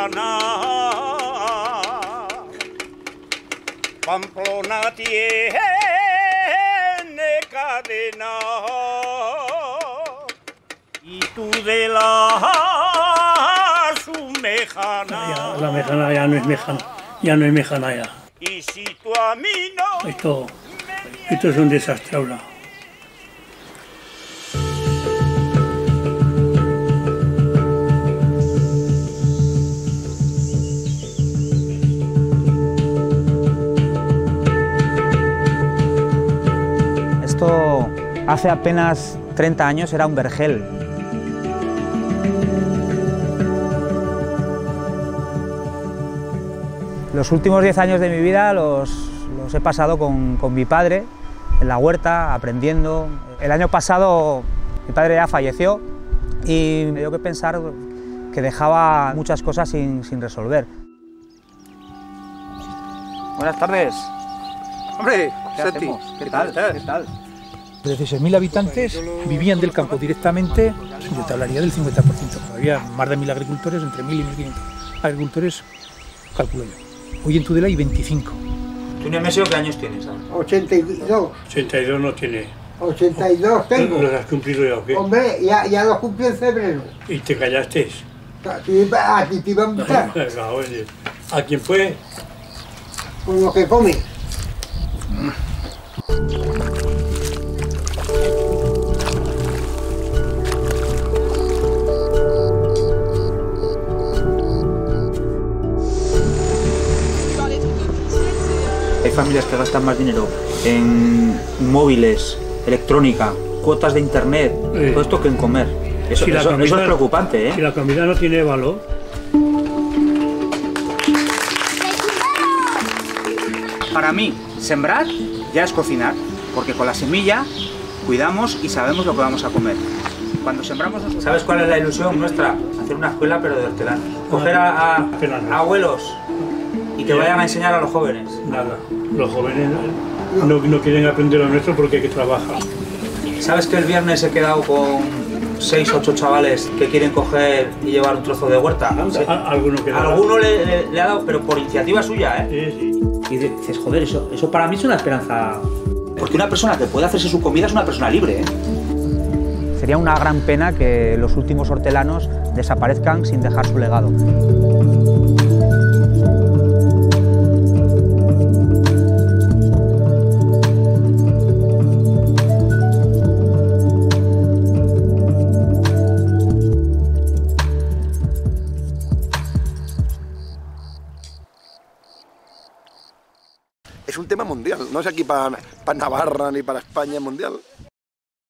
Pamplona. Pamplona tiene cadena y tú de la su mejana. La mejana ya no es mejana, ya no es mejana ya. Y si tú a mí no. Esto, esto es un desastre ahora. Esto hace apenas 30 años era un vergel. Los últimos 10 años de mi vida los, los he pasado con, con mi padre en la huerta, aprendiendo. El año pasado mi padre ya falleció y me dio que pensar que dejaba muchas cosas sin, sin resolver. Buenas tardes. Hombre, ¿Qué? ¿Qué tal? ¿Qué tal? De 16.000 habitantes vivían del campo directamente, yo te hablaría del 50%. Había más de 1.000 agricultores, entre 1.000 y 1.500 agricultores, calculo yo. Hoy en Tudela hay 25. ¿Tú, Nemesio, qué años tienes? 82, 82 no tiene. 82 tengo. ¿Los has cumplido ya o qué? Hombre, ya, ya lo cumplí en febrero. ¿Y te callaste? A ti a ti te iba a invitar, Ah, ¿A quién fue? con lo que come. Hay familias que gastan más dinero en móviles, electrónica, cuotas de internet, todo esto que en comer. Eso, Si eso- eso comida- es preocupante, ¿eh? Si la comida no tiene valor, Para mí, sembrar ya es cocinar, porque con la semilla cuidamos y sabemos lo que vamos a comer. Cuando sembramos nosotros... ¿Sabes cuál es la ilusión nuestra? Hacer una escuela pero de hortelano. Coger a, a- Hortelano. a abuelos y que vayan a enseñar a los jóvenes. nada. Los jóvenes no, no quieren aprender lo nuestro porque hay que trabajar. ¿Sabes que el viernes he quedado con 6 8 chavales que quieren coger y llevar un trozo de huerta? Sí. A- Alguno que. Alguno le, le- le ha dado, pero por iniciativa suya, ¿eh? Sí, sí. Y dices, joder, eso, eso para mí es una esperanza. Porque una persona que puede hacerse su comida es una persona libre, ¿eh? Sería una gran pena que los últimos hortelanos desaparezcan sin dejar su legado. Es un tema mundial, no es aquí para, para Navarra ni para España, es mundial.